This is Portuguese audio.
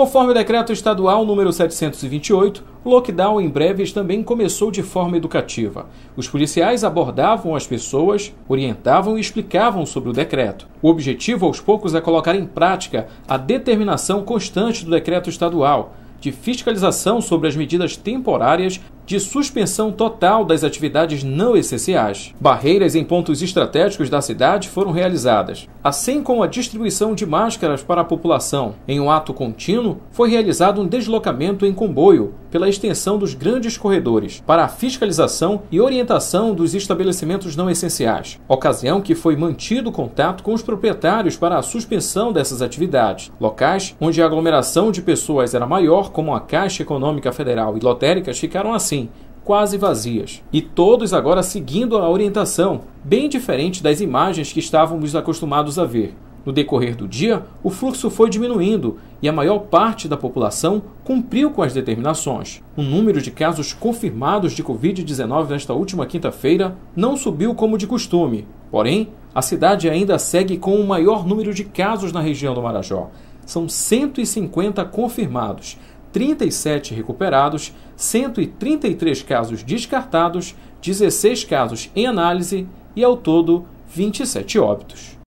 Conforme o decreto estadual número 728, o lockdown em Breves também começou de forma educativa. Os policiais abordavam as pessoas, orientavam e explicavam sobre o decreto. O objetivo, aos poucos, é colocar em prática a determinação constante do decreto estadual de fiscalização sobre as medidas temporárias de suspensão total das atividades não essenciais. Barreiras em pontos estratégicos da cidade foram realizadas, assim como a distribuição de máscaras para a população. Em um ato contínuo, foi realizado um deslocamento em comboio pela extensão dos grandes corredores para a fiscalização e orientação dos estabelecimentos não essenciais, ocasião que foi mantido contato com os proprietários para a suspensão dessas atividades. Locais onde a aglomeração de pessoas era maior, como a Caixa Econômica Federal e lotéricas, ficaram assim quase vazias. E todos agora seguindo a orientação, bem diferente das imagens que estávamos acostumados a ver. No decorrer do dia, o fluxo foi diminuindo e a maior parte da população cumpriu com as determinações. O número de casos confirmados de Covid-19 nesta última quinta-feira não subiu como de costume. Porém, a cidade ainda segue com o maior número de casos na região do Marajó. São 150 confirmados, 37 recuperados, 133 casos descartados, 16 casos em análise e, ao todo, 27 óbitos.